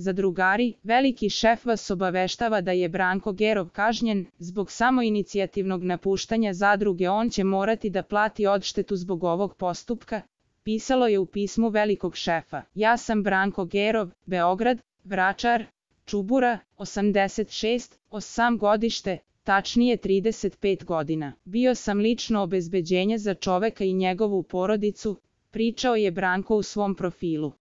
Zadrugari, veliki šef vas obaveštava da je Branko Gerov kažnjen, zbog samoinicijativnog napuštanja zadruge on će morati da plati odštetu zbog ovog postupka, pisalo je u pismu velikog šefa. Ja sam Branko Gerov, Beograd, Vračar, Čubura, 86, 8 godište, tačnije 35 godina. Bio sam lično obezbeđenje za čoveka i njegovu porodicu, pričao je Branko u svom profilu.